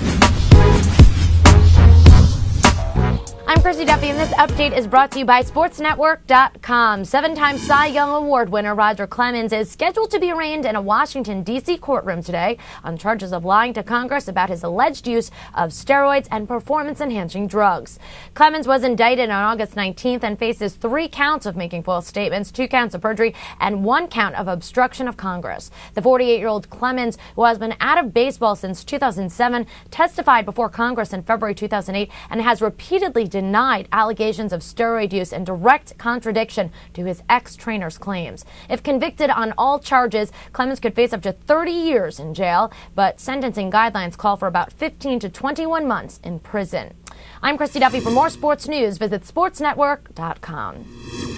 I'm Christy Duffy, and this update is brought to you by SportsNetwork.com. Seven time Cy Young Award winner Roger Clemens is scheduled to be arraigned in a Washington, D.C. courtroom today on charges of lying to Congress about his alleged use of steroids and performance enhancing drugs. Clemens was indicted on August 19th and faces three counts of making false statements, two counts of perjury, and one count of obstruction of Congress. The 48 year old Clemens, who has been out of baseball since 2007, testified before Congress in February 2008 and has repeatedly denied denied allegations of steroid use in direct contradiction to his ex trainer's claims. If convicted on all charges, Clemens could face up to 30 years in jail, but sentencing guidelines call for about 15 to 21 months in prison. I'm Christy Duffy. For more sports news, visit sportsnetwork.com.